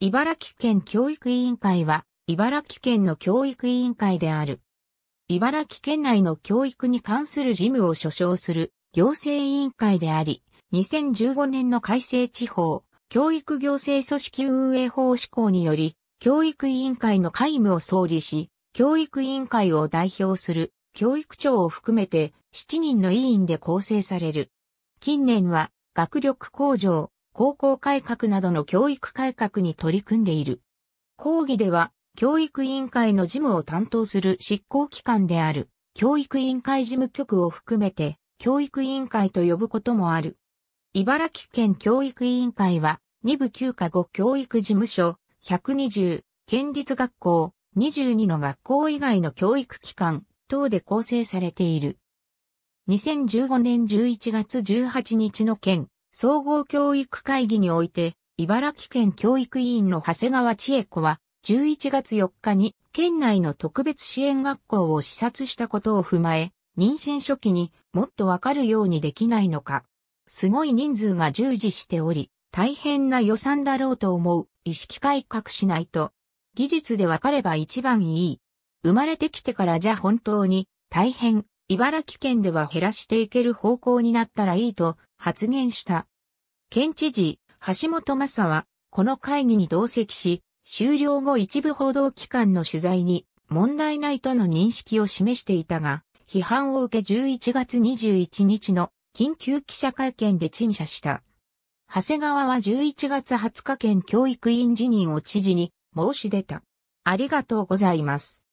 茨城県教育委員会は、茨城県の教育委員会である。茨城県内の教育に関する事務を所掌する行政委員会であり、2015年の改正地方教育行政組織運営法施行により、教育委員会の会務を総理し、教育委員会を代表する教育長を含めて7人の委員で構成される。近年は学力向上、高校改革などの教育改革に取り組んでいる。講義では、教育委員会の事務を担当する執行機関である、教育委員会事務局を含めて、教育委員会と呼ぶこともある。茨城県教育委員会は、2部9課5教育事務所、120、県立学校、22の学校以外の教育機関等で構成されている。2015年11月18日の県総合教育会議において、茨城県教育委員の長谷川千恵子は、11月4日に県内の特別支援学校を視察したことを踏まえ、妊娠初期にもっとわかるようにできないのか。すごい人数が従事しており、大変な予算だろうと思う意識改革しないと。技術でわかれば一番いい。生まれてきてからじゃ本当に大変茨城県では減らしていける方向になったらいいと発言した。県知事、橋本正は、この会議に同席し、終了後一部報道機関の取材に問題ないとの認識を示していたが、批判を受け11月21日の緊急記者会見で陳謝した。長谷川は11月20日県教育委員辞任を知事に申し出た。ありがとうございます。